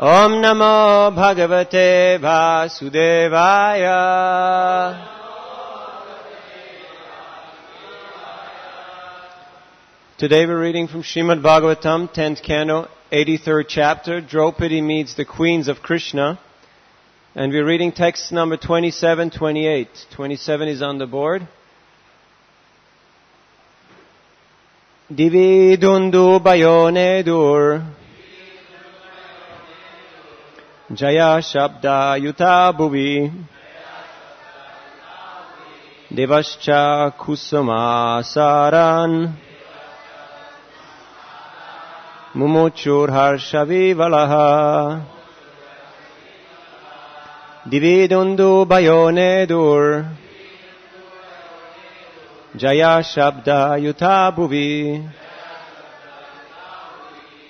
ॐ नमो भगवते वासुदेवाय Today we're reading from Srimad Bhagavatam, 10th canto, 83rd chapter. Draupadi meets the queens of Krishna. And we're reading text number 27, 28. 27 is on the board. Divi dundu bayone dur. Jaya shabda yuta bhuvi. Devascha kusuma saran. Mumuchur harshavivalaha. Dividundu bayone dur. Jaya shabda yuta bhuvi.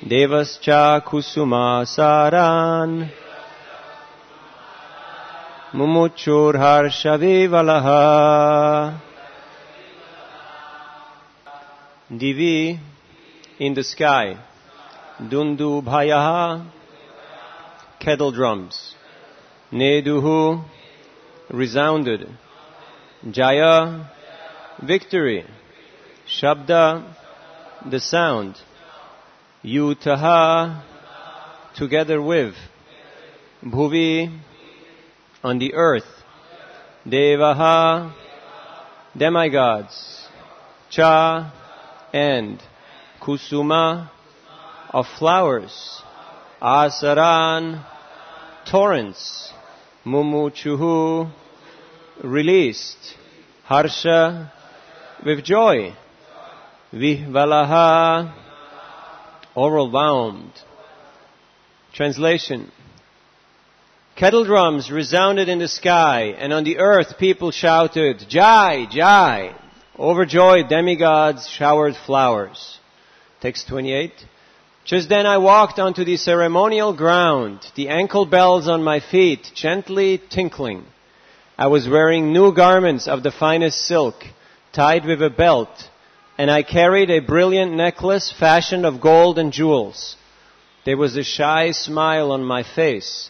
Devascha kusuma saran. Harshavivalaha. Divi in the sky. Dundu bhayaha. Kettle drums. Neduhu resounded. Jaya victory. Shabda the sound. Yutaha together with. Bhuvi on the earth. Devaha demigods. Cha and Kusuma of flowers. Asaran torrents. Mumuchuhu released. Harsha with joy. Vihvalaha overwhelmed. Translation. Kettle drums resounded in the sky, and on the earth people shouted, Jai, Jai. Overjoyed demigods showered flowers. Text 28. Just then I walked onto the ceremonial ground, the ankle bells on my feet gently tinkling. I was wearing new garments of the finest silk, tied with a belt, and I carried a brilliant necklace fashioned of gold and jewels. There was a shy smile on my face,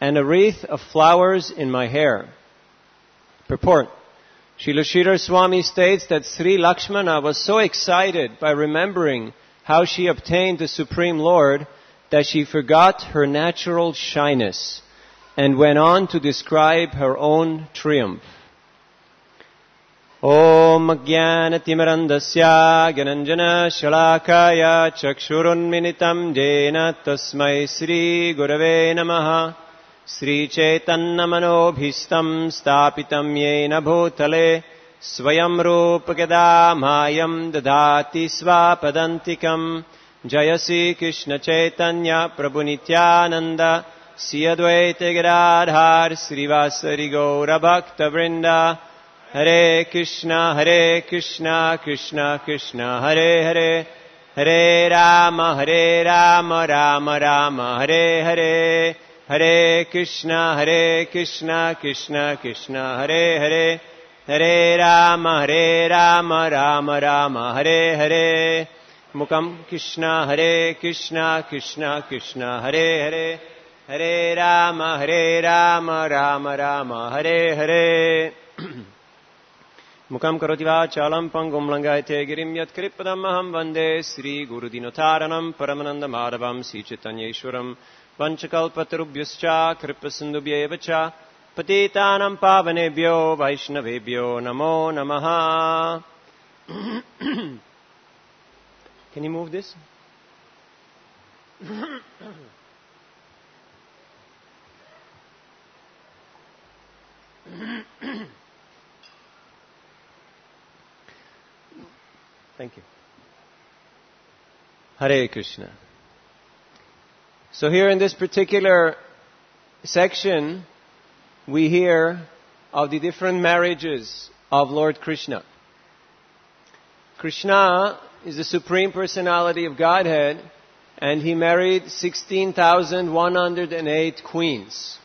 and a wreath of flowers in my hair. Purport. Srila Sridhar Swami states that Sri Lakshmana was so excited by remembering how she obtained the Supreme Lord that she forgot her natural shyness and went on to describe her own triumph. ॐ ज्ञानतिमरन्दस्य ज्ञनञ्जनशलाकाय चक्षुरुन्मिलितम् येन तस्मै श्रीगुरवे नमः श्रीचैतन्यमनोभीष्टम् स्थापितम् येन भूतले स्वयं रूपगदा मायम् ददाति स्वापदन्तिकम्। जय श्रीकृष्णचैतन्य प्रभुनित्यानन्द श्री अद्वैत गिराधार श्रीवासरि गौरभक्तवृन्द। हरे कृष्ण हरे कृष्ण कृष्ण कृष्ण हरे हरे। हरे राम हरे राम राम राम हरे हरे हरे कृष्ण हरे कृष्ण कृष्ण कृष्ण हरे हरे। हरे राम हरे राम राम राम हरे हरे। मुखम कृष्ण हरे कृष्ण कृष्ण कृष्ण हरे हरे। हरे राम हरे राम राम राम हरे हरे। मुखं करोति वाचालं पङ्गुं लङ्गायते गिरिं यत्कृपदम् अहं वन्दे श्रीगुरुदिनोतारणं परमानन्दमाधवं श्रीचैतन्येश्वरम् पञ्चकल्पतरुभ्यश्च, कृपसिन्धुभ्येव च, पतितानां पावनेभ्यो, वैष्णवेभ्यो नमो नमः Can you move this? Thank you. Hare Krishna. So here in this particular section, we hear of the different marriages of Lord Krishna. Krishna is the Supreme Personality of Godhead, and he married 16,108 queens.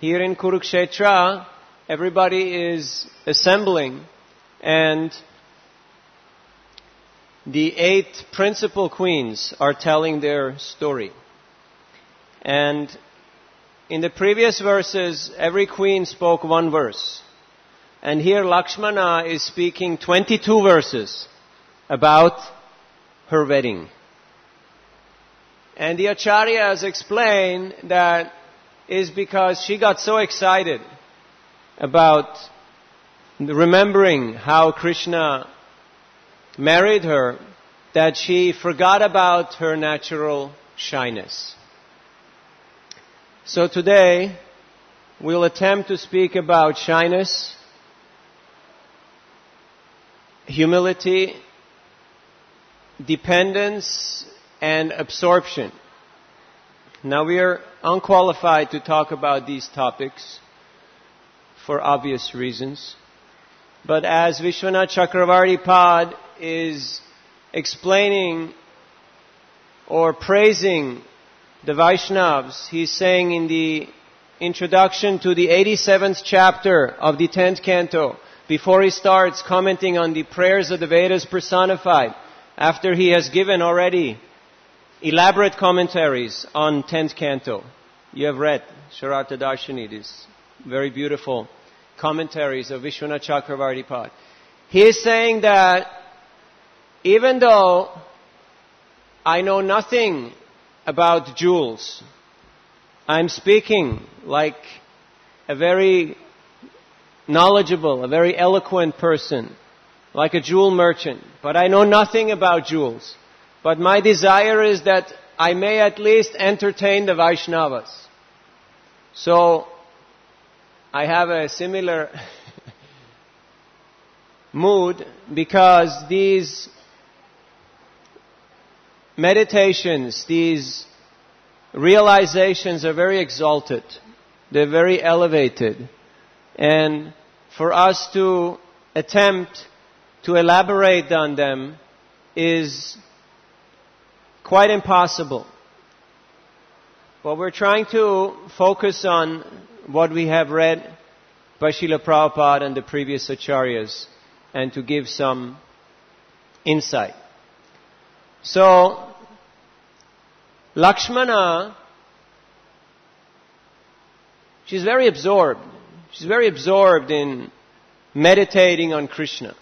Here in Kurukshetra, everybody is assembling, and the eight principal queens are telling their story. And in the previous verses, every queen spoke one verse. And here Lakshmana is speaking 22 verses about her wedding. And the acharyas explain that is because she got so excited about remembering how Krishna married her that she forgot about her natural shyness. So today, we'll attempt to speak about shyness, humility, dependence, and absorption. Now we are unqualified to talk about these topics for obvious reasons. But as Vishwanath Chakravarti Pad is explaining or praising the Vaishnavas, he's saying in the introduction to the 87th chapter of the 10th canto, before he starts commenting on the prayers of the Vedas personified, after he has given already elaborate commentaries on 10th canto. You have read Sarartha Darshini, these very beautiful commentaries of Vishwanath Chakravarti Pad. He is saying that even though I know nothing about jewels, I'm speaking like a very knowledgeable, a very eloquent person, like a jewel merchant, but I know nothing about jewels. But my desire is that I may at least entertain the Vaishnavas. So, I have a similar mood because these meditations, these realizations are very exalted. They're very elevated. And for us to attempt to elaborate on them is quite impossible. But we're trying to focus on what we have read by Srila Prabhupada and the previous acharyas and to give some insight. So, Lakshmana, she's very absorbed. She's very absorbed in meditating on Krishna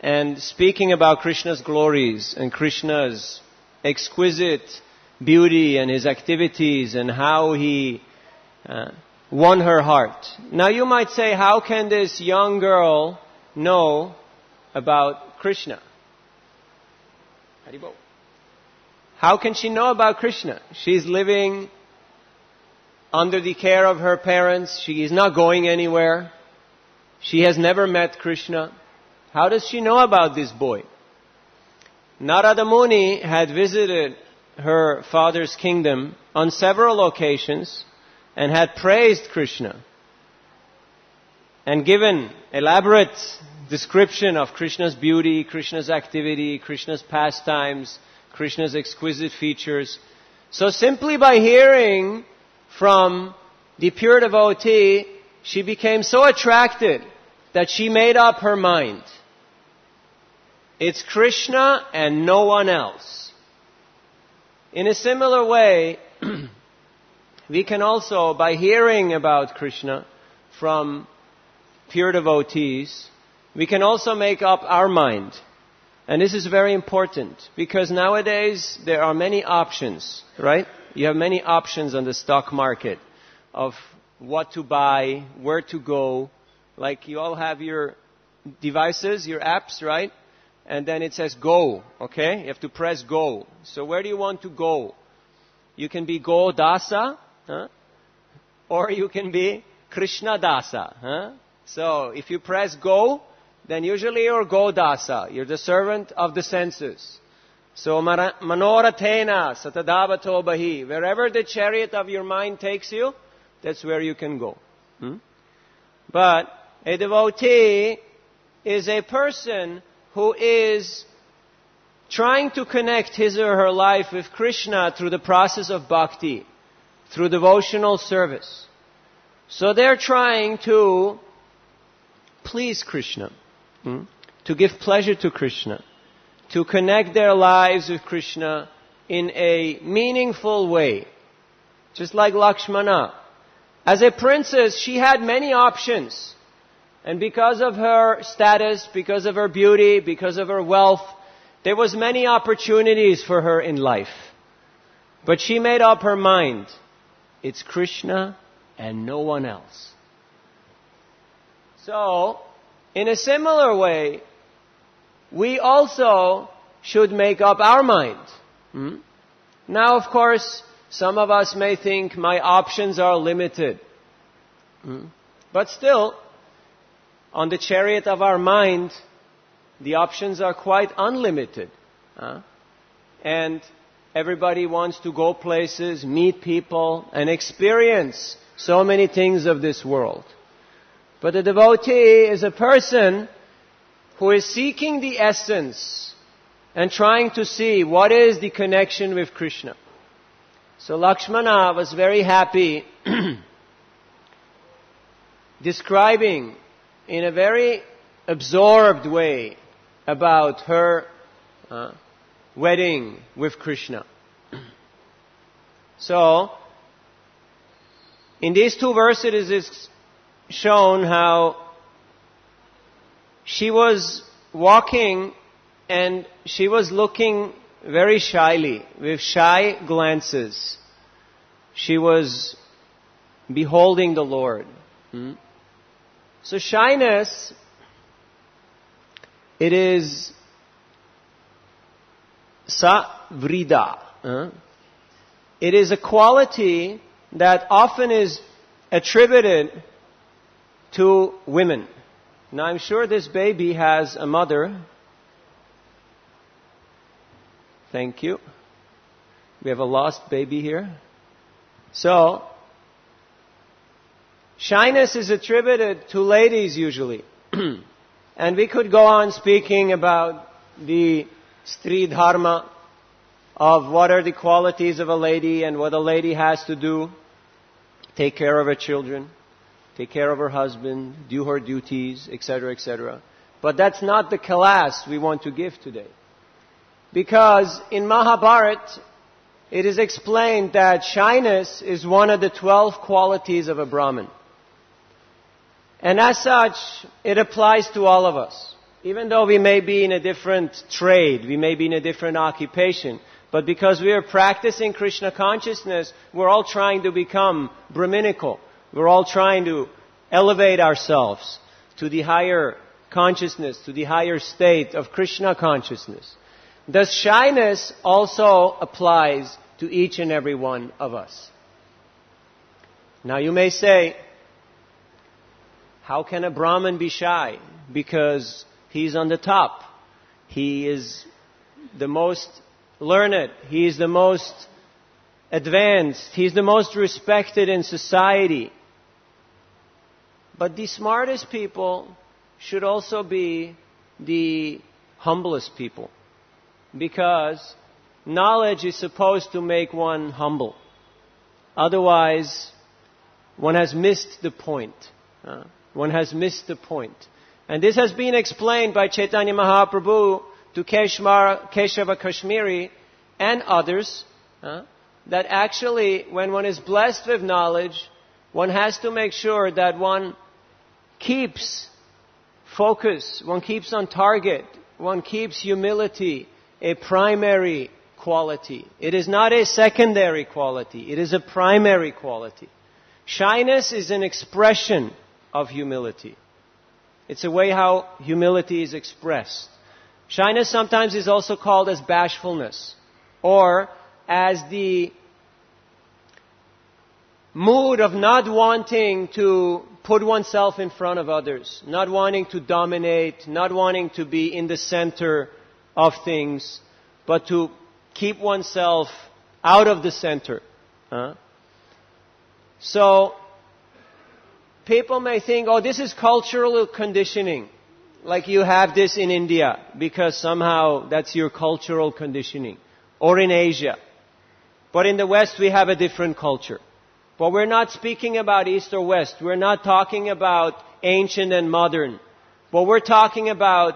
and speaking about Krishna's glories and Krishna's exquisite beauty and his activities and how he uh, won her heart. Now you might say, how can this young girl know about Krishna? How can she know about Krishna? She's living under the care of her parents. She is not going anywhere. She has never met Krishna. How does she know about this boy? Narada Muni had visited her father's kingdom on several occasions and had praised Krishna and given elaborate description of Krishna's beauty, Krishna's activity, Krishna's pastimes, Krishna's exquisite features. So simply by hearing from the pure devotee, she became so attracted that she made up her mind. It's Krishna and no one else. In a similar way, we can also, by hearing about Krishna from pure devotees, we can also make up our mind. And this is very important because nowadays there are many options, right? You have many options on the stock market of what to buy, where to go. Like you all have your devices, your apps, right? And then it says go, okay? You have to press go. So where do you want to go? You can be Go Dasa, Huh? Or you can be Krishna Dasa. Huh? So if you press go, then usually you're Go Dasa. You're the servant of the senses. So manoratena satadavato bahi. Wherever the chariot of your mind takes you, that's where you can go. Hmm? But a devotee is a person who is trying to connect his or her life with Krishna through the process of bhakti through devotional service. So they're trying to please Krishna, hmm? to give pleasure to Krishna, to connect their lives with Krishna in a meaningful way. Just like Lakshmana. As a princess, she had many options. And because of her status, because of her beauty, because of her wealth, there was many opportunities for her in life. But she made up her mind. It's Krishna and no one else. So, in a similar way, we also should make up our mind. Hmm? Now, of course, some of us may think my options are limited. Hmm? But still, on the chariot of our mind, the options are quite unlimited. Huh? And everybody wants to go places, meet people, and experience so many things of this world. But a devotee is a person who is seeking the essence and trying to see what is the connection with Krishna. So Lakshmana was very happy describing in a very absorbed way about her uh, wedding with Krishna. So, in these two verses it is shown how she was walking and she was looking very shyly, with shy glances. She was beholding the Lord. Hmm? So shyness, it is savrida. Uh, it is a quality that often is attributed to women. Now I'm sure this baby has a mother. Thank you. We have a lost baby here. So, shyness is attributed to ladies usually. and we could go on speaking about the stri dharma of what are the qualities of a lady and what a lady has to do. Take care of her children take care of her husband, do her duties, etc., etc. But that's not the class we want to give today. Because in Mahabharata, it is explained that shyness is one of the 12 qualities of a Brahmin. And as such, it applies to all of us. Even though we may be in a different trade, we may be in a different occupation, but because we are practicing Krishna consciousness, we're all trying to become Brahminical. We're all trying to elevate ourselves to the higher consciousness, to the higher state of Krishna consciousness. Thus shyness also applies to each and every one of us. Now you may say, how can a Brahmin be shy? Because he's on the top. He is the most learned. He is the most advanced. He's the most respected in society. But the smartest people should also be the humblest people. Because knowledge is supposed to make one humble. Otherwise, one has missed the point. Uh, one has missed the point. And this has been explained by Chaitanya Mahaprabhu to Keshmar, Keshava Kashmiri and others, uh, that actually when one is blessed with knowledge, one has to make sure that one keeps focus, one keeps on target, one keeps humility a primary quality. It is not a secondary quality, it is a primary quality. Shyness is an expression of humility. It's a way how humility is expressed. Shyness sometimes is also called as bashfulness or as the mood of not wanting to put oneself in front of others, not wanting to dominate, not wanting to be in the center of things, but to keep oneself out of the center. Huh? So, people may think, oh, this is cultural conditioning. Like you have this in India, because somehow that's your cultural conditioning. Or in Asia. But in the West, we have a different culture. But we're not speaking about East or West. We're not talking about ancient and modern. But we're talking about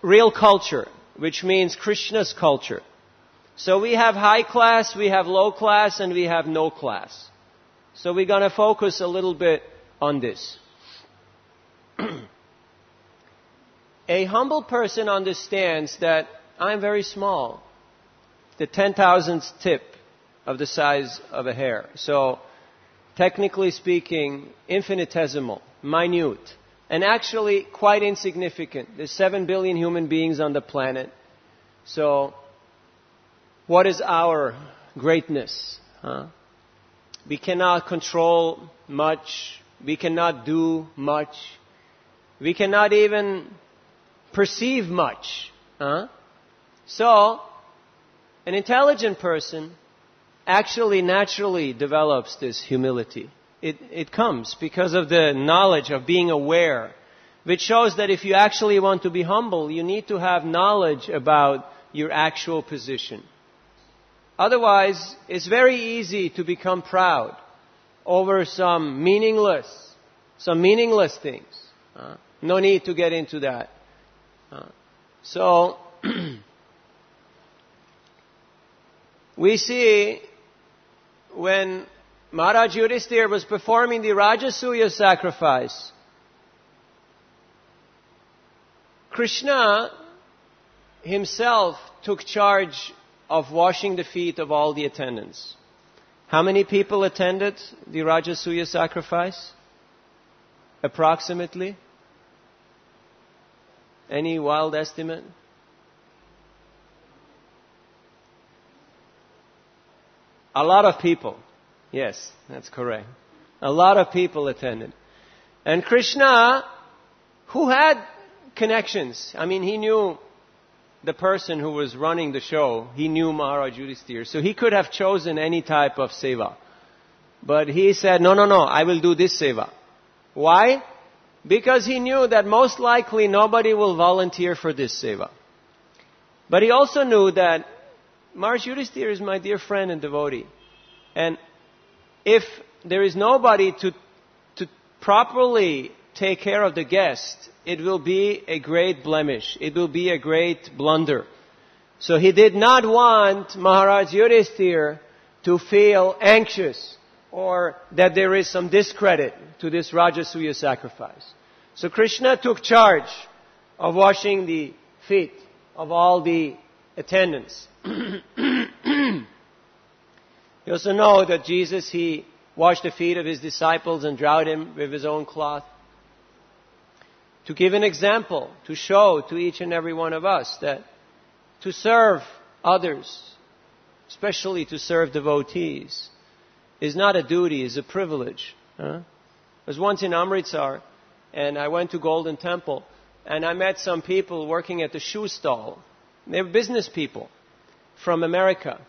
real culture, which means Krishna's culture. So we have high class, we have low class, and we have no class. So we're going to focus a little bit on this. a humble person understands that I'm very small. The 10,000th tip of the size of a hair. So, technically speaking, infinitesimal, minute, and actually quite insignificant. There's 7 billion human beings on the planet. So, what is our greatness? Huh? We cannot control much. We cannot do much. We cannot even perceive much. Huh? So, an intelligent person actually naturally develops this humility. It, it comes because of the knowledge of being aware, which shows that if you actually want to be humble, you need to have knowledge about your actual position. Otherwise, it's very easy to become proud over some meaningless, some meaningless things. Uh, no need to get into that. Uh, so, we see when Maharaj Yudhisthira was performing the Rajasuya sacrifice, Krishna himself took charge of washing the feet of all the attendants. How many people attended the Rajasuya sacrifice? Approximately? Any wild estimate? A lot of people. Yes, that's correct. A lot of people attended. And Krishna, who had connections, I mean, he knew the person who was running the show, he knew Maharaj Yudhisthira, so he could have chosen any type of seva. But he said, no, no, no, I will do this seva. Why? Because he knew that most likely nobody will volunteer for this seva. But he also knew that Maharaj Yudhisthira is my dear friend and devotee. And if there is nobody to, to properly take care of the guest, it will be a great blemish. It will be a great blunder. So he did not want Maharaj Yudhisthira to feel anxious or that there is some discredit to this Rajasuya sacrifice. So Krishna took charge of washing the feet of all the attendants. you also know that Jesus, he washed the feet of his disciples and dried them with his own cloth to give an example, to show to each and every one of us that to serve others, especially to serve devotees, is not a duty, is a privilege. Huh? I was once in Amritsar, and I went to Golden Temple, and I met some people working at the shoe stall. They were business people from America.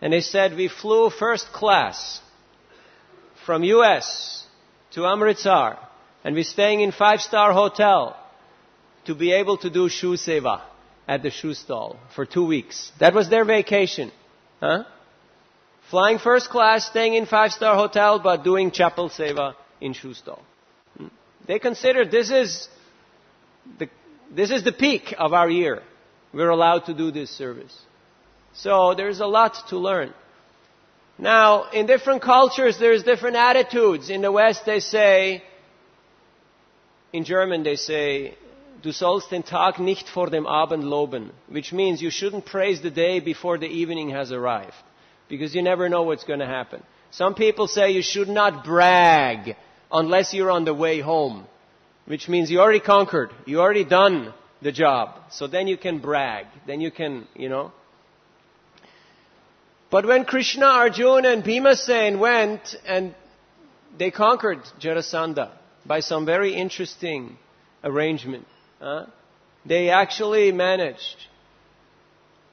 And they said, we flew first class from US to Amritsar and we're staying in five star hotel to be able to do shoe seva at the shoe stall for two weeks. That was their vacation. Huh? Flying first class, staying in five star hotel, but doing chappal seva in shoe stall. Hmm? They considered this is the, this is the peak of our year. We're allowed to do this service. So there's a lot to learn. Now, in different cultures, there's different attitudes. In the West, they say, in German they say, du sollst den Tag nicht vor dem Abend loben, which means you shouldn't praise the day before the evening has arrived, because you never know what's going to happen. Some people say you should not brag unless you're on the way home, which means you already conquered, you already done the job, so then you can brag, then you can, you know. But when Krishna, Arjuna, and Bhimasen went and they conquered Jarasandha, by some very interesting arrangement. Huh? They actually managed.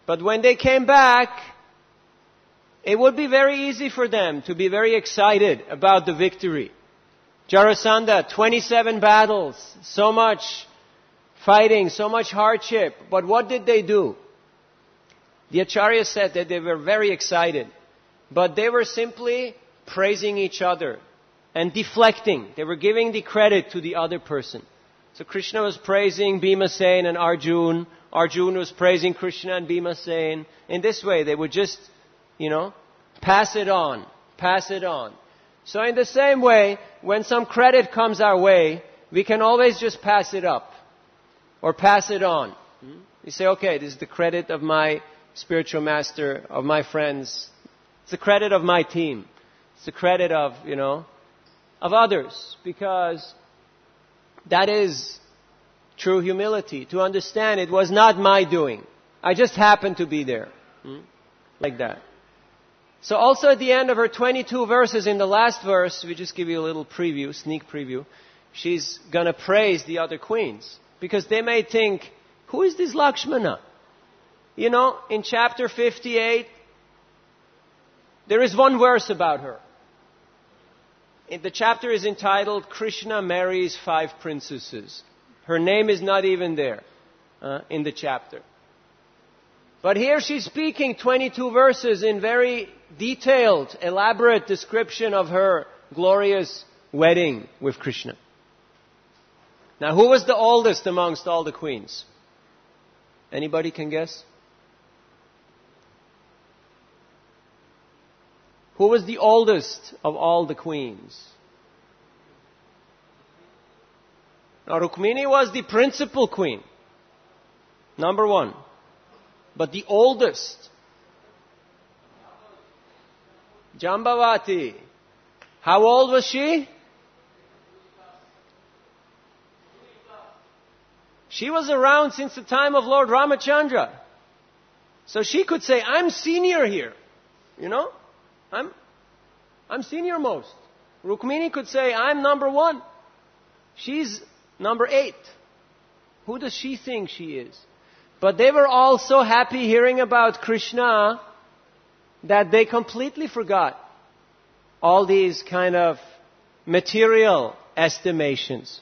But when they came back, it would be very easy for them to be very excited about the victory. Jarasandha, 27 battles, so much fighting, so much hardship. But what did they do? The Acharya said that they were very excited, but they were simply praising each other and deflecting. They were giving the credit to the other person. So Krishna was praising Bhimasen and Arjun Arjuna was praising Krishna and Bhimasen, in this way they would just, you know, pass it on, pass it on. So in the same way, when some credit comes our way, we can always just pass it up or pass it on. You say, okay, this is the credit of my spiritual master, of my friends. It's the credit of my team. It's the credit of, you know, of others because that is true humility. To understand it was not my doing. I just happened to be there. Hmm? Like that. So also at the end of her 22 verses, in the last verse, we just give you a little preview, sneak preview, she's gonna praise the other queens. Because they may think, who is this Lakshmana? You know, in chapter 58, there is one verse about her. The chapter is entitled Krishna Marries Five Princesses. Her name is not even there uh, in the chapter. But here she's speaking 22 verses in very detailed, elaborate description of her glorious wedding with Krishna. Now, who was the oldest amongst all the queens? Anybody can guess? Who was the oldest of all the queens? Now, Rukmini was the principal queen. Number one. But the oldest. Jambavati. How old was she? She was around since the time of Lord Ramachandra. So she could say, I'm senior here. You know? I'm, I'm senior most. Rukmini could say, I'm number one. She's number eight. Who does she think she is? But they were all so happy hearing about Krishna that they completely forgot all these kind of material estimations.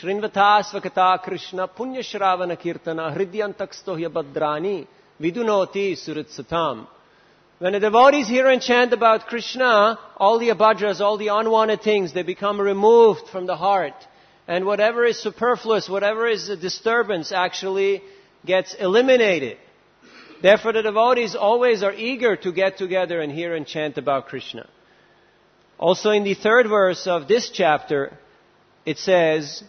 Shrinvatasvakata Krishna Punya Shravana Kirtana Hridyantakstohya Badrani Vidunoti Suritsatam. When the devotees hear and chant about Krishna, all the abhadras, all the unwanted things, they become removed from the heart. And whatever is superfluous, whatever is a disturbance actually gets eliminated. Therefore the devotees always are eager to get together and hear and chant about Krishna. Also in the third verse of this chapter, it says,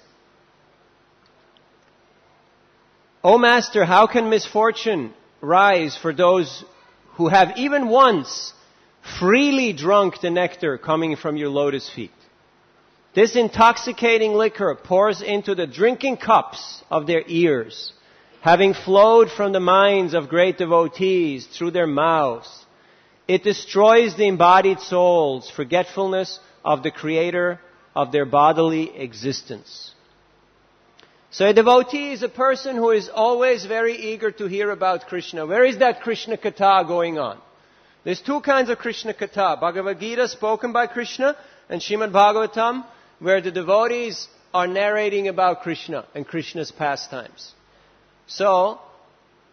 O Master, how can misfortune rise for those who have even once freely drunk the nectar coming from your lotus feet? This intoxicating liquor pours into the drinking cups of their ears, having flowed from the minds of great devotees through their mouths. It destroys the embodied soul's forgetfulness of the creator of their bodily existence. So a devotee is a person who is always very eager to hear about Krishna. Where is that Krishna Katha going on? There's two kinds of Krishna Katha. Bhagavad Gita spoken by Krishna and Shrimad Bhagavatam where the devotees are narrating about Krishna and Krishna's pastimes. So,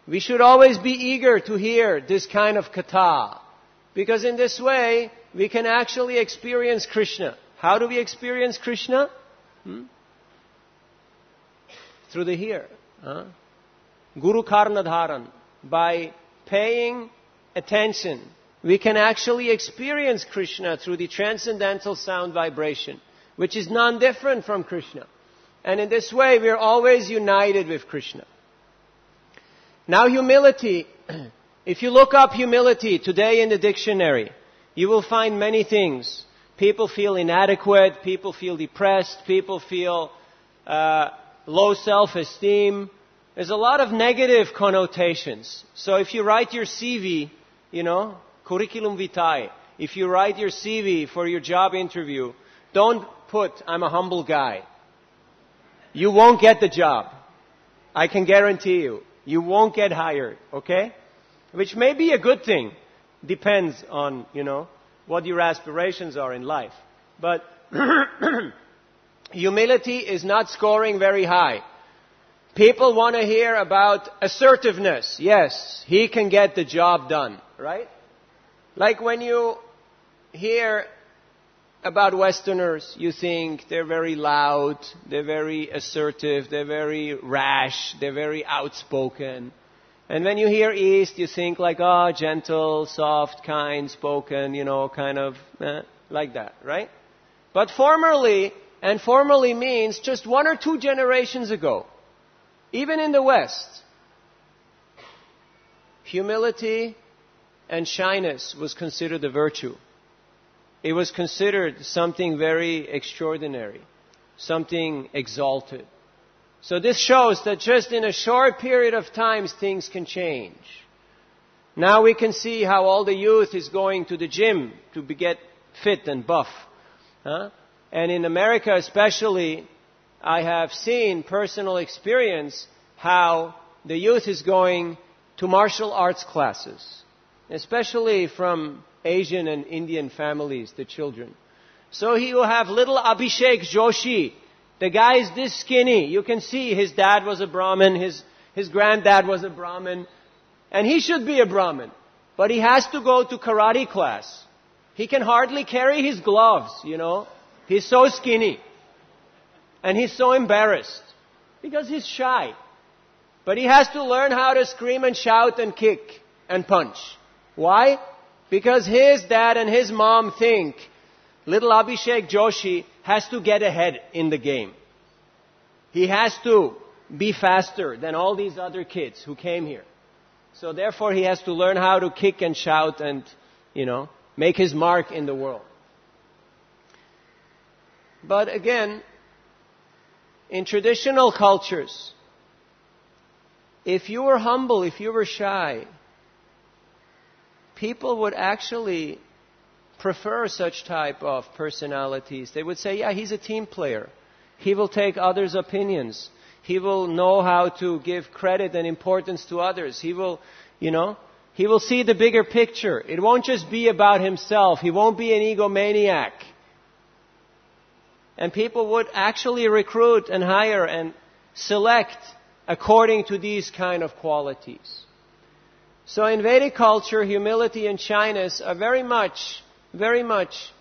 we should always be eager to hear this kind of katha. Because in this way, we can actually experience Krishna. How do we experience Krishna? Hmm? Through the ear. Guru Karnadharan. By paying attention, we can actually experience Krishna through the transcendental sound vibration, which is non-different from Krishna. And in this way, we are always united with Krishna. Now humility, if you look up humility today in the dictionary, you will find many things. People feel inadequate, people feel depressed, people feel uh, low self-esteem. There's a lot of negative connotations. So if you write your CV, you know, curriculum vitae, if you write your CV for your job interview, don't put, I'm a humble guy. You won't get the job. I can guarantee you. You won't get hired, okay? Which may be a good thing. Depends on, you know, what your aspirations are in life. But humility is not scoring very high. People want to hear about assertiveness. Yes, he can get the job done, right? Like when you hear about Westerners, you think they're very loud, they're very assertive, they're very rash, they're very outspoken. And when you hear East, you think like, oh, gentle, soft, kind, spoken, you know, kind of eh, like that, right? But formerly, and formerly means just one or two generations ago, even in the West, humility and shyness was considered a virtue. It was considered something very extraordinary, something exalted. So this shows that just in a short period of time things can change. Now we can see how all the youth is going to the gym to get fit and buff. Huh? And in America especially, I have seen personal experience how the youth is going to martial arts classes, especially from Asian and Indian families, the children. So he will have little Abhishek Joshi. The guy is this skinny. You can see his dad was a Brahmin, his, his granddad was a Brahmin, and he should be a Brahmin. But he has to go to karate class. He can hardly carry his gloves, you know. He's so skinny. And he's so embarrassed. Because he's shy. But he has to learn how to scream and shout and kick and punch. Why? Because his dad and his mom think little Abhishek Joshi has to get ahead in the game. He has to be faster than all these other kids who came here. So therefore he has to learn how to kick and shout and, you know, make his mark in the world. But again, in traditional cultures, if you were humble, if you were shy, people would actually prefer such type of personalities. They would say, yeah, he's a team player. He will take others' opinions. He will know how to give credit and importance to others. He will, you know, he will see the bigger picture. It won't just be about himself. He won't be an egomaniac. And people would actually recruit and hire and select according to these kind of qualities. So in Vedic culture, humility and shyness are very much, very much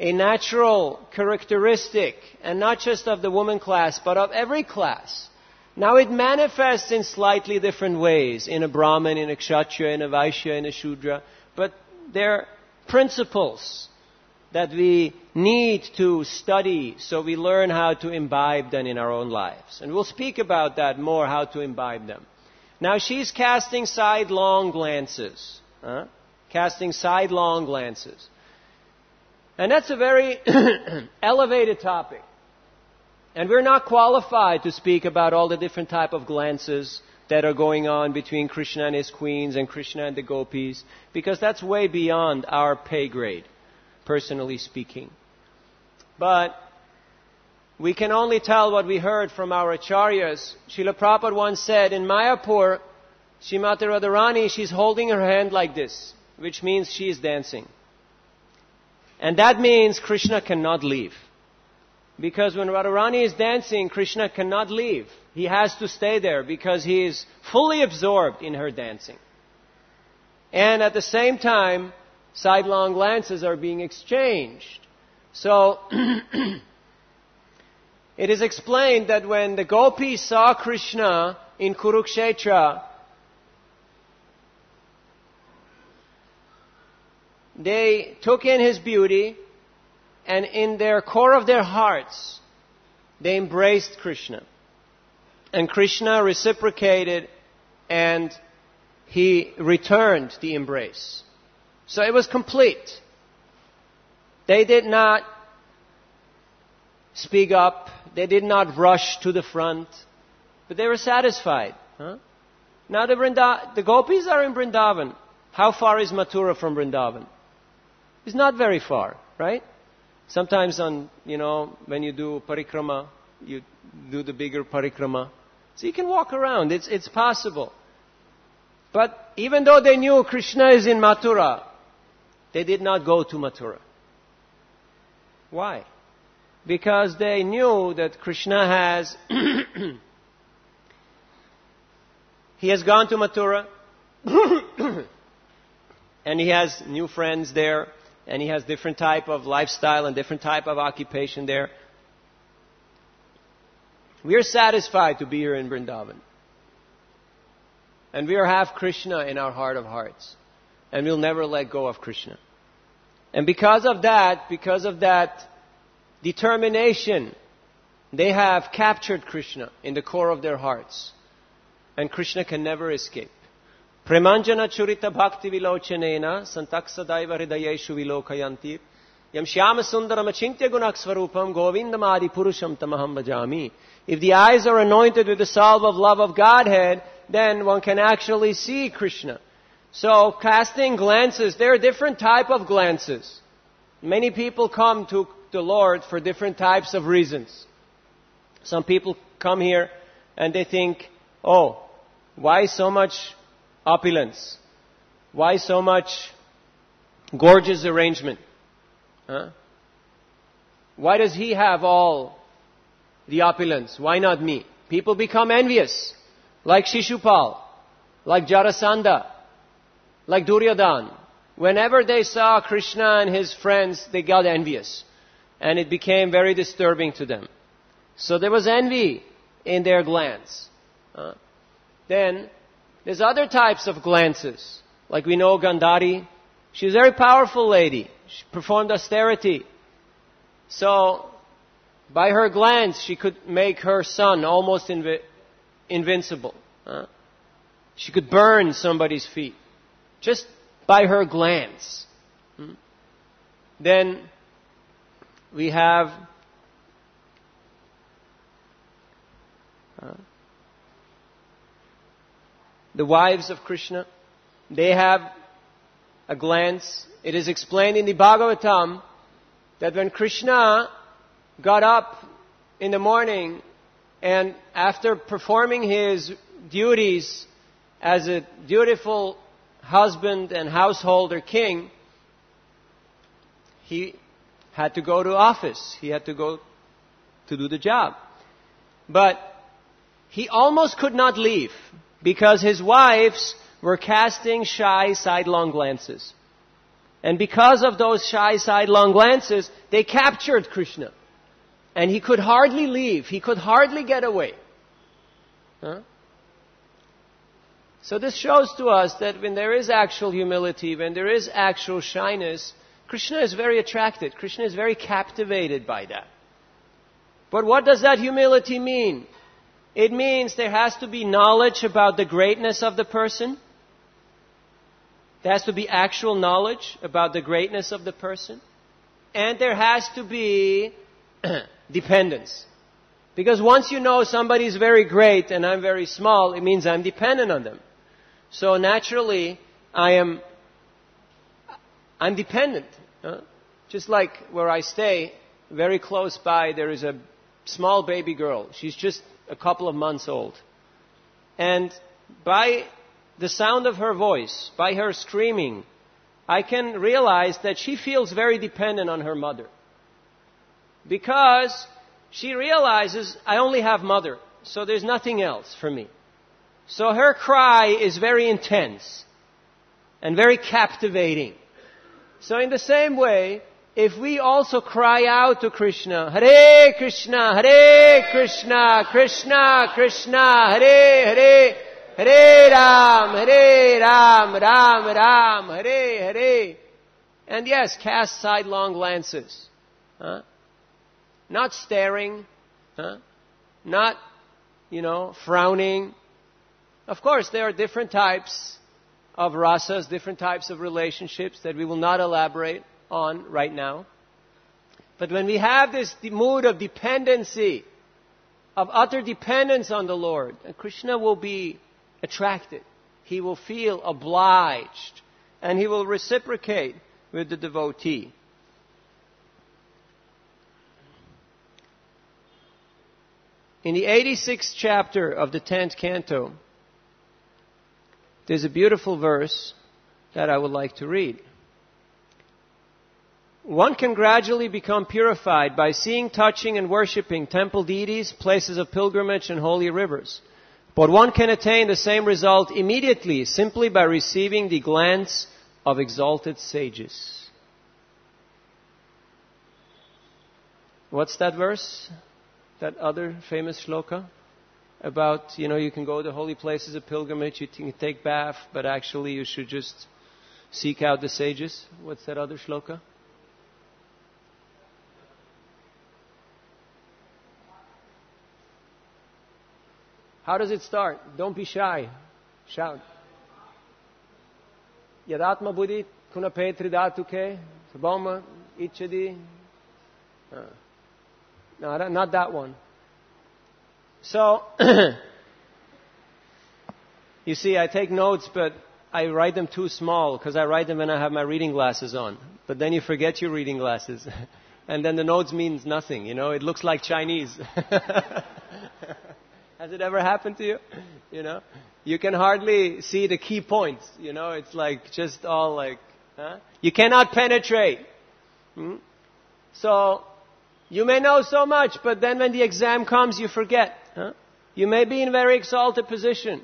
a natural characteristic, and not just of the woman class, but of every class. Now it manifests in slightly different ways, in a Brahmin, in a Kshatriya, in a Vaishya, in a Shudra, but they're principles that we need to study so we learn how to imbibe them in our own lives. And we'll speak about that more, how to imbibe them. Now she's casting sidelong glances. Huh? Casting sidelong glances. And that's a very elevated topic. And we're not qualified to speak about all the different type of glances that are going on between Krishna and his queens and Krishna and the gopis, because that's way beyond our pay grade, personally speaking. But we can only tell what we heard from our acharyas. Srila Prabhupada once said, in Mayapur, Srimati Radharani, she's holding her hand like this, which means she is dancing. And that means Krishna cannot leave. Because when Radharani is dancing, Krishna cannot leave. He has to stay there because he is fully absorbed in her dancing. And at the same time, sidelong glances are being exchanged. So, It is explained that when the gopis saw Krishna in Kurukshetra, they took in his beauty and in their core of their hearts, they embraced Krishna. And Krishna reciprocated and he returned the embrace. So it was complete. They did not speak up. They did not rush to the front, but they were satisfied. Huh? Now the, the gopis are in Vrindavan. How far is Mathura from Vrindavan? It's not very far, right? Sometimes on, you know, when you do parikrama, you do the bigger parikrama. So you can walk around. It's, it's possible. But even though they knew Krishna is in Mathura, they did not go to Mathura. Why? because they knew that Krishna has he has gone to Mathura and he has new friends there and he has different type of lifestyle and different type of occupation there. We are satisfied to be here in Vrindavan. And we are half Krishna in our heart of hearts. And we'll never let go of Krishna. And because of that, because of that determination, they have captured Krishna in the core of their hearts. And Krishna can never escape. Premanjana churita bhakti vilochanena santaksadaiva hridayeshu vilokayanti yam shyama sundaram achintya gunak svarupam govindamadi purusham tamaham bhajami. If the eyes are anointed with the salve of love of Godhead, then one can actually see Krishna. So casting glances, there are different type of glances. Many people come to the Lord for different types of reasons. Some people come here and they think, oh, why so much opulence? Why so much gorgeous arrangement? Huh? Why does he have all the opulence? Why not me? People become envious, like Shishupal, like Jarasandha, like Duryodhan. Whenever they saw Krishna and his friends, they got envious. And it became very disturbing to them. So there was envy in their glance. Uh, then, there's other types of glances. Like we know Gandhari. She's a very powerful lady. She performed austerity. So, by her glance, she could make her son almost invi- invincible. Uh, she could burn somebody's feet just by her glance. Hmm? Then we have uh, the wives of Krishna. They have a glance. It is explained in the Bhagavatam that when Krishna got up in the morning and after performing his duties as a dutiful husband and householder king, he had to go to office. He had to go to do the job. But he almost could not leave because his wives were casting shy sidelong glances. And because of those shy sidelong glances, they captured Krishna. And he could hardly leave. He could hardly get away. Huh? So this shows to us that when there is actual humility, when there is actual shyness, Krishna is very attracted. Krishna is very captivated by that. But what does that humility mean? It means there has to be knowledge about the greatness of the person. There has to be actual knowledge about the greatness of the person. And there has to be dependence. Because once you know somebody is very great and I'm very small, it means I'm dependent on them. So naturally, I am, I'm dependent. Huh? Just like where I stay, very close by, there is a small baby girl. She's just a couple of months old. And by the sound of her voice, by her screaming, I can realize that she feels very dependent on her mother. Because she realizes I only have mother, so there's nothing else for me. So her cry is very intense and very captivating. So in the same way, if we also cry out to Krishna, Hare Krishna, Hare Krishna, Krishna Krishna, Hare Hare, Hare Ram, Hare Ram, Ram Ram, Hare Hare. And yes, cast sidelong glances. Huh? Not staring. Huh? Not, you know, frowning. Of course, there are different types of rasas, different types of relationships that we will not elaborate on right now. But when we have this mood of dependency, of utter dependence on the Lord, Krishna will be attracted. He will feel obliged and he will reciprocate with the devotee. In the 86th chapter of the 10th canto, there's a beautiful verse that I would like to read. One can gradually become purified by seeing, touching, and worshiping temple deities, places of pilgrimage, and holy rivers. But one can attain the same result immediately simply by receiving the glance of exalted sages. What's that verse? That other famous shloka? About, you know, you can go to holy places of pilgrimage, you can take bath, but actually you should just seek out the sages. What's that other shloka? How does it start? Don't be shy. Shout. Yadatma buddhi kuna petri datuke saboma ichadi. Uh, no, not that one. So, you see, I take notes, but I write them too small because I write them when I have my reading glasses on. But then you forget your reading glasses. and then the notes means nothing, you know, it looks like Chinese. Has it ever happened to you? You know, you can hardly see the key points. You know, it's like just all like, huh? You cannot penetrate. Hmm? So, you may know so much, but then when the exam comes, you forget. Huh? You may be in a very exalted position,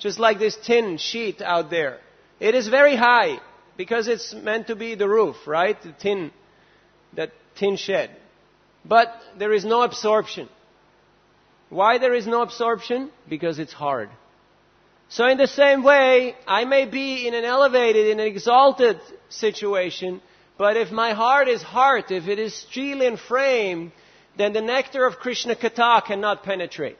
just like this tin sheet out there. It is very high because it's meant to be the roof, right? The tin, that tin shed. But there is no absorption. Why there is no absorption? Because it's hard. So in the same way, I may be in an elevated, in an exalted situation, but if my heart is hard, if it is steel in frame, then the nectar of Krishna Katha cannot penetrate.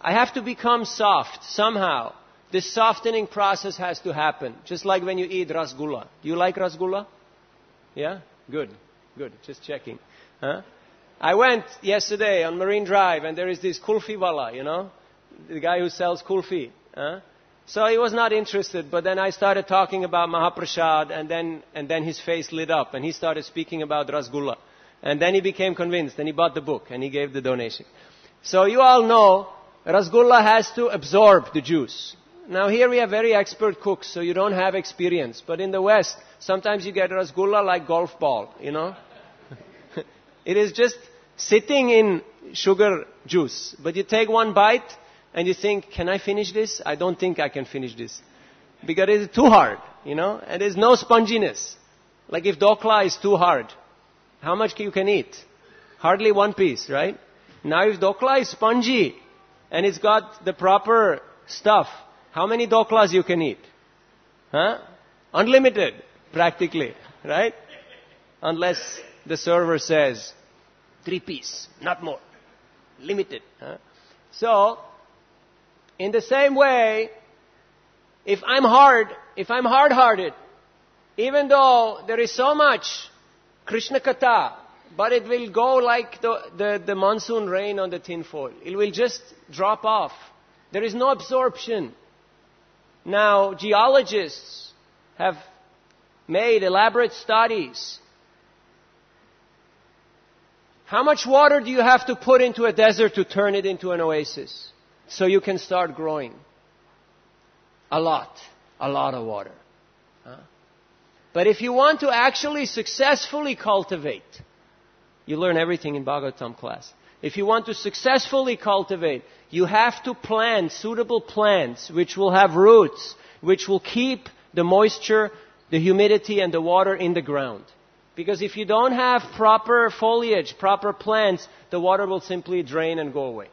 I have to become soft somehow. This softening process has to happen. Just like when you eat rasgulla. Do you like rasgulla? Yeah? Good. Good. Just checking. Huh? I went yesterday on Marine Drive and there is this kulfi wala, you know, the guy who sells kulfi. Huh? So he was not interested, but then I started talking about Mahaprasad and then, and then his face lit up and he started speaking about Rasgulla. And then he became convinced and he bought the book and he gave the donation. So you all know Rasgulla has to absorb the juice. Now here we have very expert cooks, so you don't have experience. But in the West, sometimes you get Rasgulla like golf ball, you know. It is just sitting in sugar juice. But you take one bite and you think, can I finish this? I don't think I can finish this. Because it is too hard, you know, and there's no sponginess. Like if dokla is too hard, how much you can eat? Hardly one piece, right? Now if dokla is spongy and it's got the proper stuff, how many doklas you can eat? Huh? Unlimited, practically, right? Unless the server says, three piece, not more. Limited. Huh? So, in the same way, if I'm hard, if I'm hard-hearted, even though there is so much Krishna Katha, but it will go like the, the, the monsoon rain on the tinfoil. It will just drop off. There is no absorption. Now, geologists have made elaborate studies how much water do you have to put into a desert to turn it into an oasis? So you can start growing. A lot. A lot of water. Huh? But if you want to actually successfully cultivate, you learn everything in Bhagavatam class. If you want to successfully cultivate, you have to plant suitable plants which will have roots, which will keep the moisture, the humidity, and the water in the ground. Because if you don't have proper foliage, proper plants, the water will simply drain and go away.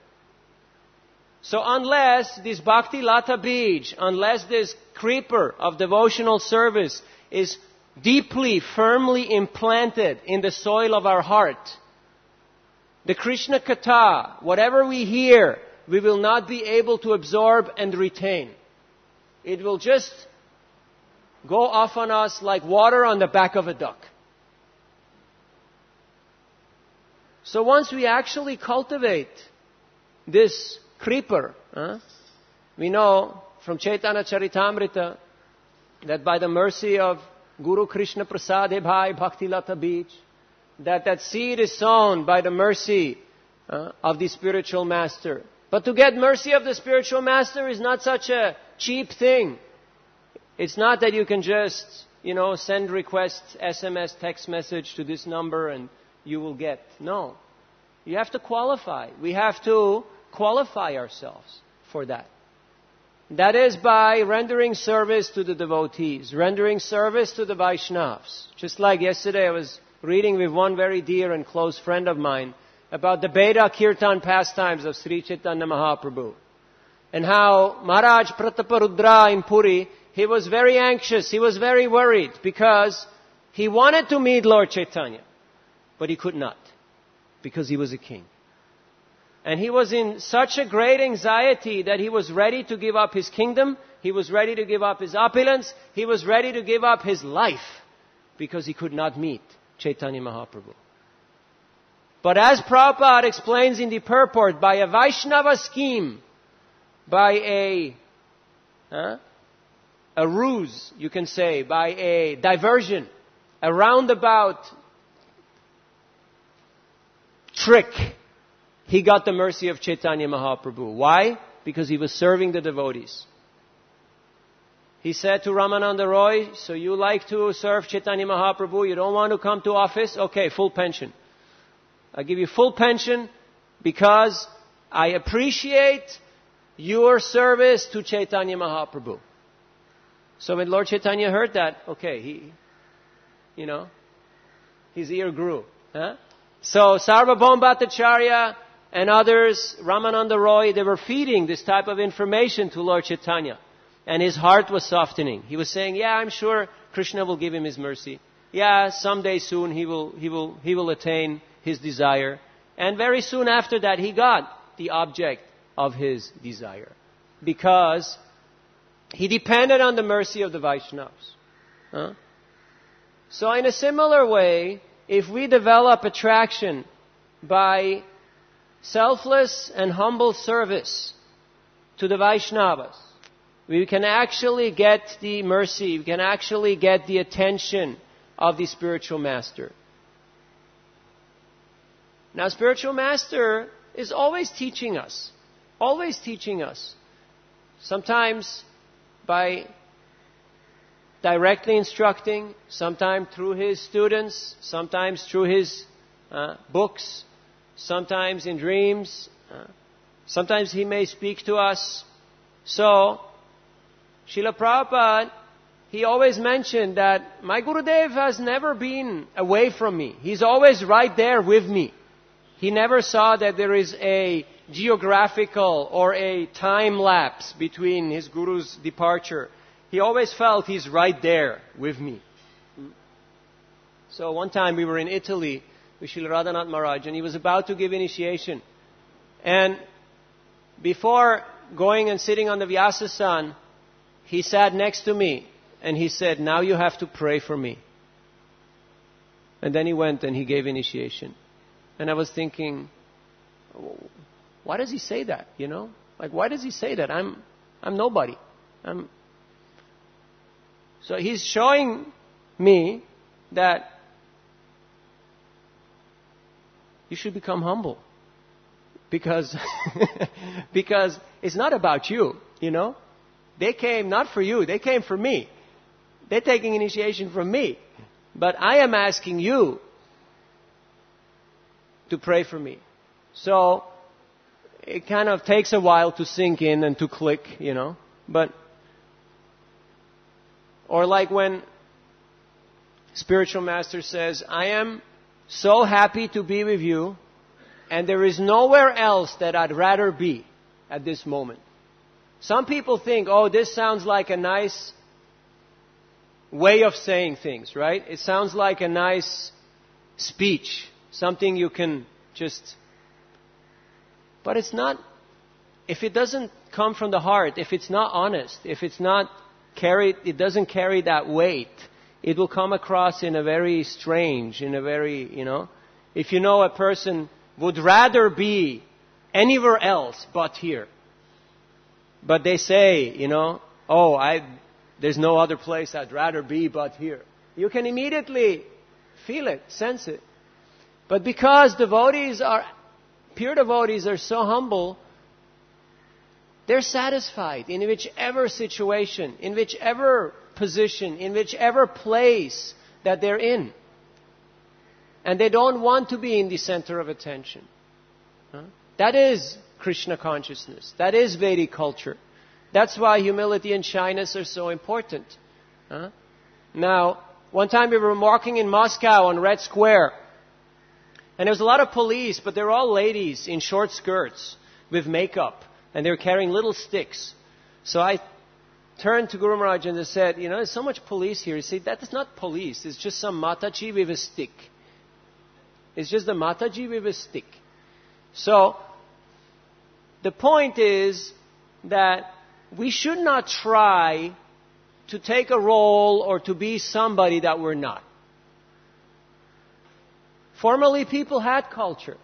So unless this Bhakti Lata Bij, unless this creeper of devotional service is deeply, firmly implanted in the soil of our heart, the Krishna Katha, whatever we hear, we will not be able to absorb and retain. It will just go off on us like water on the back of a duck. So once we actually cultivate this creeper, huh, we know from Chaitanya Charitamrita that by the mercy of Guru Krishna Prasad Bhai Bhakti Lata Bij, that that seed is sown by the mercy uh, of the spiritual master. But to get mercy of the spiritual master is not such a cheap thing. It's not that you can just, you know, send requests, SMS, text message to this number and you will get. No. You have to qualify. We have to qualify ourselves for that. That is by rendering service to the devotees, rendering service to the Vaishnavas. Just like yesterday I was reading with one very dear and close friend of mine about the Beda Kirtan pastimes of Sri Chaitanya Mahaprabhu. And how Maharaj Prataparudra in Puri, he was very anxious, he was very worried because he wanted to meet Lord Chaitanya, but he could not because he was a king. And he was in such a great anxiety that he was ready to give up his kingdom, he was ready to give up his opulence, he was ready to give up his life because he could not meet Chaitanya Mahaprabhu. But as Prabhupada explains in the purport, by a Vaishnava scheme, by a, huh, a ruse, you can say, by a diversion, a roundabout trick, he got the mercy of Chaitanya Mahaprabhu. Why? Because he was serving the devotees. He said to Ramananda Roy, so you like to serve Chaitanya Mahaprabhu, you don't want to come to office? Okay, full pension. I give you full pension because I appreciate your service to Chaitanya Mahaprabhu. So when Lord Chaitanya heard that, okay, he, you know, his ear grew. Huh? So Sarvabhauma Bhattacharya and others, Ramananda Roy, they were feeding this type of information to Lord Chaitanya. And his heart was softening. He was saying, yeah, I'm sure Krishna will give him his mercy. Yeah, someday soon he will, he will, he will attain his desire. And very soon after that, he got the object of his desire. Because he depended on the mercy of the Vaishnavas. Huh? So in a similar way, if we develop attraction by selfless and humble service to the Vaishnavas, we can actually get the mercy, we can actually get the attention of the spiritual master. Now, spiritual master is always teaching us, always teaching us. Sometimes by directly instructing, sometimes through his students, sometimes through his uh, books, sometimes in dreams. Uh, sometimes he may speak to us. So, Srila Prabhupada, he always mentioned that my Gurudev has never been away from me. He's always right there with me. He never saw that there is a geographical or a time lapse between his Guru's departure he always felt he's right there with me. So one time we were in Italy with Srila Radhanath Maharaj and he was about to give initiation. And before going and sitting on the Vyasasan, he sat next to me and he said, now you have to pray for me. And then he went and he gave initiation. And I was thinking, why does he say that? You know? Like, why does he say that? I'm, I'm nobody. I'm, so he's showing me that you should become humble. Because, because it's not about you, you know? They came not for you, they came for me. They're taking initiation from me. But I am asking you to pray for me. So, it kind of takes a while to sink in and to click, you know? But or like when spiritual master says, I am so happy to be with you, and there is nowhere else that I'd rather be at this moment. Some people think, oh, this sounds like a nice way of saying things, right? It sounds like a nice speech, something you can just. But it's not. If it doesn't come from the heart, if it's not honest, if it's not carried, it doesn't carry that weight. It will come across in a very strange, in a very, you know, if you know a person would rather be anywhere else but here. But they say, you know, oh, I, there's no other place I'd rather be but here. You can immediately feel it, sense it. But because devotees are, pure devotees are so humble, they're satisfied in whichever situation, in whichever position, in whichever place that they're in. And they don't want to be in the center of attention. That is Krishna consciousness. That is Vedic culture. That's why humility and shyness are so important. Now, One time we were walking in Moscow on Red Square, and there was a lot of police, but they were all ladies in short skirts with makeup, and they were carrying little sticks. So I turned to Guru Maharaj and said, You know, there's so much police here. He said, That is not police, it's just some Mataji with a stick. It's just the Mataji with a stick. So, the point is that we should not try to take a role or to be somebody that we're not. Formerly, people had culture.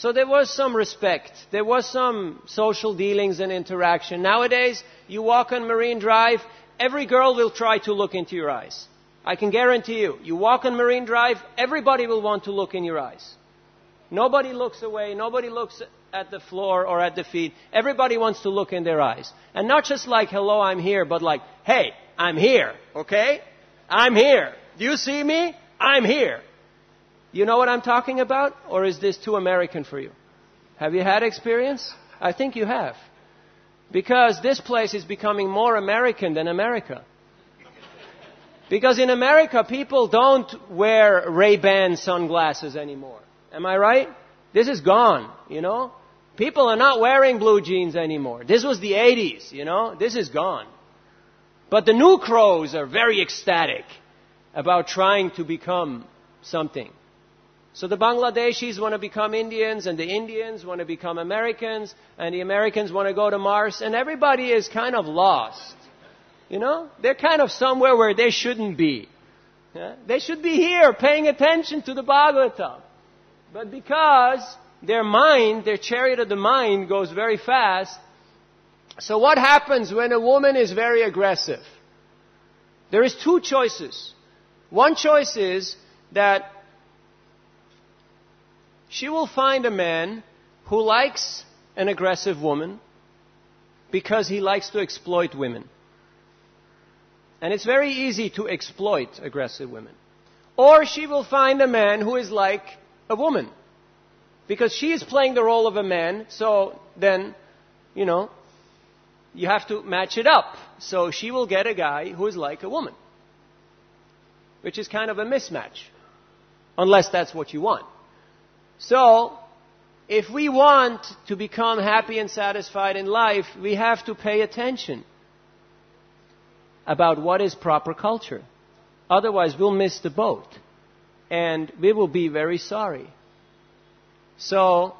So there was some respect. There was some social dealings and interaction. Nowadays, you walk on Marine Drive, every girl will try to look into your eyes. I can guarantee you. You walk on Marine Drive, everybody will want to look in your eyes. Nobody looks away. Nobody looks at the floor or at the feet. Everybody wants to look in their eyes. And not just like, hello, I'm here, but like, hey, I'm here, okay? I'm here. Do you see me? I'm here. You know what I'm talking about? Or is this too American for you? Have you had experience? I think you have. Because this place is becoming more American than America. Because in America, people don't wear Ray-Ban sunglasses anymore. Am I right? This is gone, you know? People are not wearing blue jeans anymore. This was the 80s, you know? This is gone. But the new crows are very ecstatic about trying to become something. So the Bangladeshis want to become Indians, and the Indians want to become Americans, and the Americans want to go to Mars, and everybody is kind of lost. You know? They're kind of somewhere where they shouldn't be. Yeah? They should be here paying attention to the Bhagavatam. But because their mind, their chariot of the mind goes very fast, so what happens when a woman is very aggressive? There is two choices. One choice is that she will find a man who likes an aggressive woman because he likes to exploit women. And it's very easy to exploit aggressive women. Or she will find a man who is like a woman. Because she is playing the role of a man, so then, you know, you have to match it up. So she will get a guy who is like a woman. Which is kind of a mismatch. Unless that's what you want. So, if we want to become happy and satisfied in life, we have to pay attention about what is proper culture. Otherwise, we'll miss the boat and we will be very sorry. So,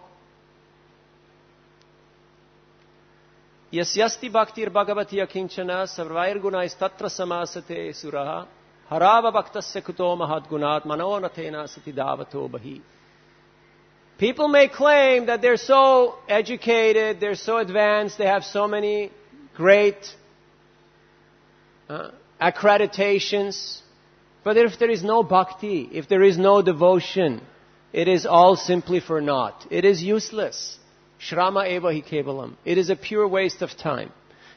Yasyasti Bhaktir Bhagavati Akinchana Sarvair Gunais Tatra Samasate Suraha Harava Bhaktasekuto Mahat Gunat Manonatena Sati Davato Bahi. People may claim that they're so educated, they're so advanced, they have so many great uh, accreditations. But if there is no bhakti, if there is no devotion, it is all simply for naught. It is useless. Shrama eva hi kevalam. It is a pure waste of time.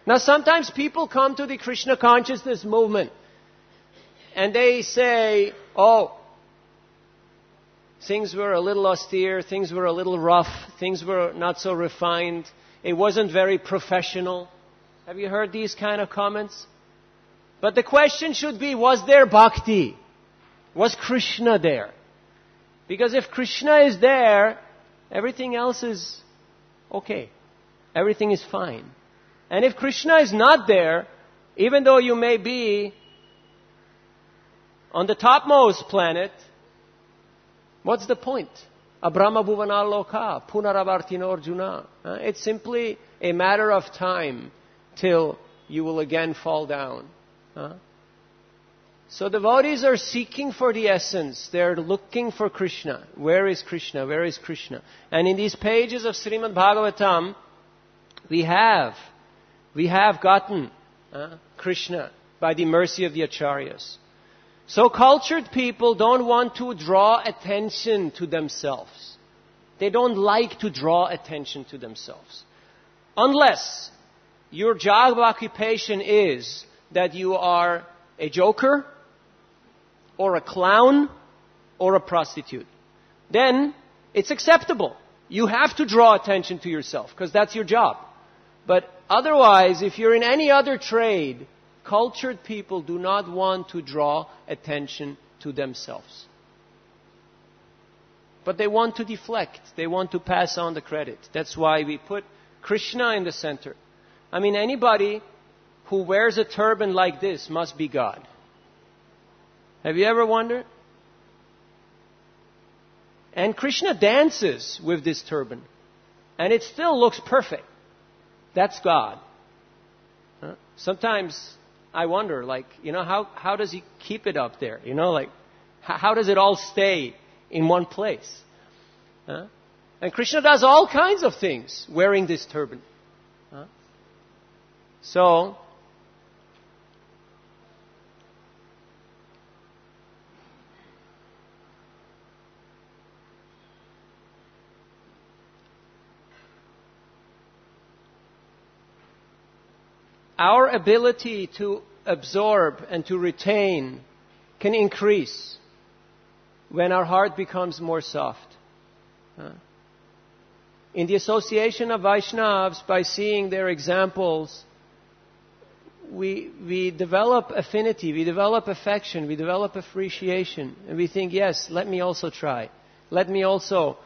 Now sometimes people come to the Krishna consciousness movement and they say, oh, Things were a little austere, things were a little rough, things were not so refined. It wasn't very professional. Have you heard these kind of comments? But the question should be, was there bhakti? Was Krishna there? Because if Krishna is there, everything else is okay. Everything is fine. And if Krishna is not there, even though you may be on the topmost planet, What's the point? Abrahma Bhuvanaloka, Punaravartino Arjuna. It's simply a matter of time till you will again fall down. So devotees are seeking for the essence. They're looking for Krishna. Where is Krishna? Where is Krishna? And in these pages of Srimad Bhagavatam, we have, we have gotten uh, Krishna by the mercy of the Acharyas. So cultured people don't want to draw attention to themselves. They don't like to draw attention to themselves. Unless your job occupation is that you are a joker, or a clown, or a prostitute. Then it's acceptable. You have to draw attention to yourself, because that's your job. But otherwise, if you're in any other trade, cultured people do not want to draw attention to themselves. But they want to deflect. They want to pass on the credit. That's why we put Krishna in the center. I mean, anybody who wears a turban like this must be God. Have you ever wondered? And Krishna dances with this turban. And it still looks perfect. That's God. Sometimes I wonder, like, you know, how, how does he keep it up there? You know, like, how, how does it all stay in one place? Huh? And Krishna does all kinds of things wearing this turban. Huh? So, our ability to absorb and to retain can increase when our heart becomes more soft. In the association of Vaishnavas, by seeing their examples, we, we develop affinity, we develop affection, we develop appreciation, and we think, yes, let me also try. Let me also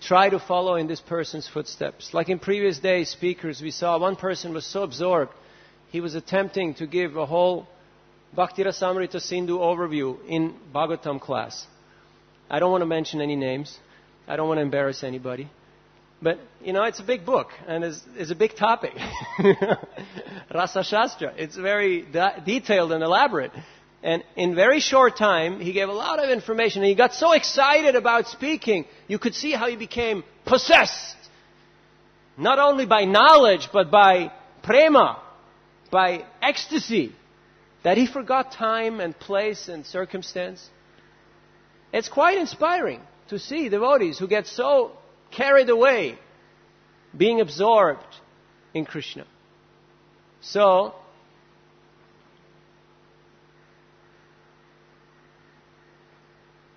try to follow in this person's footsteps. Like in previous days, speakers, we saw one person was so absorbed, he was attempting to give a whole Bhakti Rasamrita Sindhu overview in Bhagavatam class. I don't want to mention any names. I don't want to embarrass anybody. But, you know, it's a big book and it's, it's a big topic. Rasa Shastra. It's very de- detailed and elaborate. And in very short time, he gave a lot of information. And he got so excited about speaking, you could see how he became possessed. Not only by knowledge, but by prema, by ecstasy, that he forgot time and place and circumstance. It's quite inspiring to see devotees who get so carried away being absorbed in Krishna. So,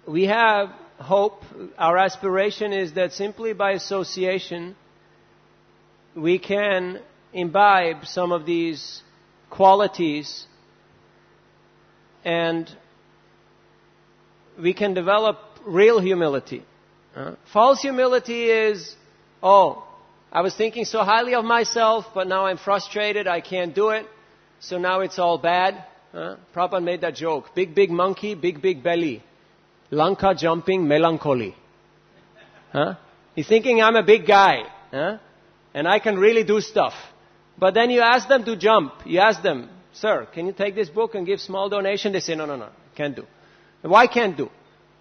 we have hope. Our aspiration is that simply by association, we can imbibe some of these qualities and we can develop real humility. Uh, false humility is, oh, I was thinking so highly of myself, but now I'm frustrated, I can't do it, so now it's all bad. Uh, Prabhupada made that joke. Big, big monkey, big, big belly. Lanka jumping melancholy. Huh? He's thinking I'm a big guy, huh? and I can really do stuff. But then you ask them to jump. You ask them, sir, can you take this book and give small donation? They say, no, no, no, can't do. Why can't do?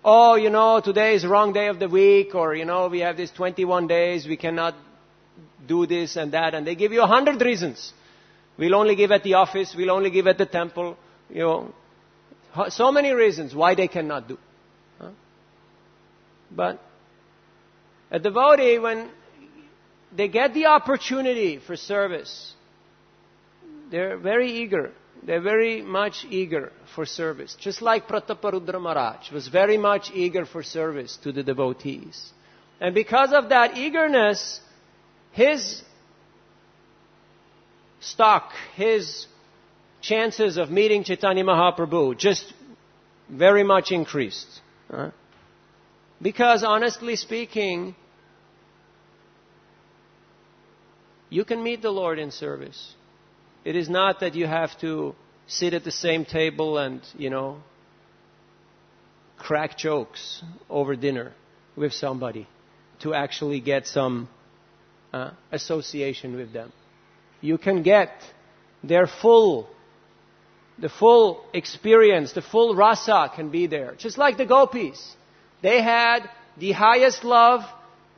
Oh, you know, today is wrong day of the week, or, you know, we have these 21 days, we cannot do this and that, and they give you a hundred reasons. We'll only give at the office, we'll only give at the temple, you know. So many reasons why they cannot do. But a devotee, when they get the opportunity for service, they're very eager. They're very much eager for service. Just like Prataparudra Maharaj was very much eager for service to the devotees. And because of that eagerness, his stock, his chances of meeting Chaitanya Mahaprabhu just very much increased. Because honestly speaking, you can meet the Lord in service. It is not that you have to sit at the same table and, you know, crack jokes over dinner with somebody to actually get some uh, association with them. You can get their full, the full experience, the full rasa can be there. Just like the gopis. They had the highest love,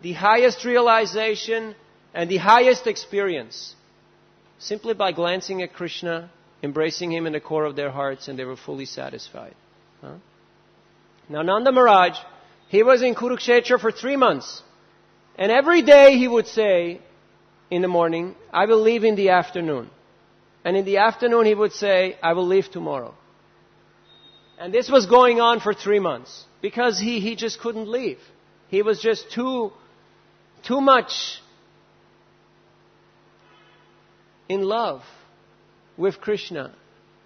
the highest realization, and the highest experience simply by glancing at Krishna, embracing Him in the core of their hearts, and they were fully satisfied. Huh? Now, Nanda Maharaj, he was in Kurukshetra for three months. And every day he would say in the morning, I will leave in the afternoon. And in the afternoon he would say, I will leave tomorrow. And this was going on for three months because he, he just couldn't leave. He was just too, too much in love with Krishna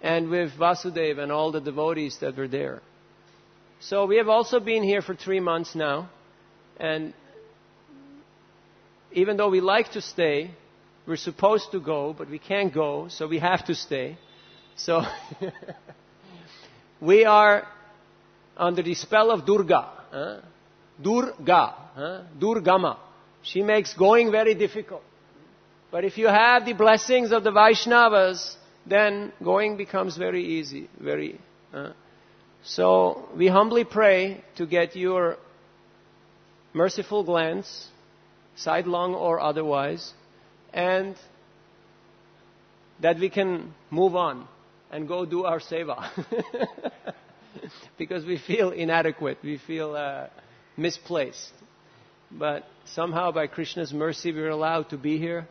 and with Vasudeva and all the devotees that were there. So we have also been here for three months now, and even though we like to stay, we're supposed to go, but we can't go, so we have to stay. So we are under the spell of Durga. Huh? Durga? Durgama. She makes going very difficult. But if you have the blessings of the Vaishnavas, then going becomes very easy, very. Uh, so we humbly pray to get your merciful glance, sidelong or otherwise, and that we can move on and go do our seva. because we feel inadequate, we feel uh, misplaced. But somehow, by Krishna's mercy, we're allowed to be here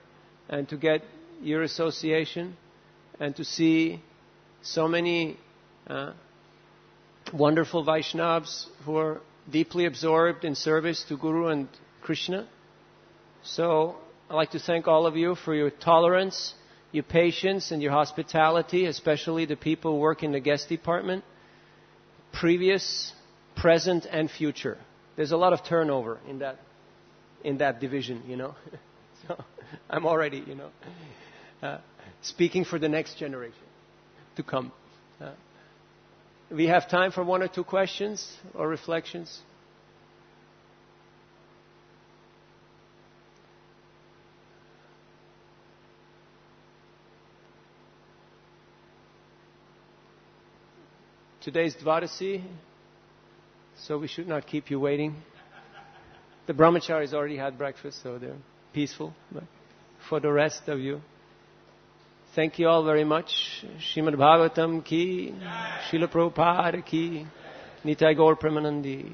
and to get your association and to see so many uh, wonderful Vaishnavas who are deeply absorbed in service to Guru and Krishna. So I'd like to thank all of you for your tolerance, your patience, and your hospitality, especially the people who work in the guest department, previous, present, and future. There's a lot of turnover in that in that division, you know. so I'm already, you know, uh, speaking for the next generation to come. Uh, we have time for one or two questions or reflections. Today's Dvadasi, so we should not keep you waiting. The brahmacharis already had breakfast, so they're peaceful. But for the rest of you, thank you all very much. Shrimad Bhagavatam ki, Srila Prabhupada ki, Nitai Gaur Premanandi.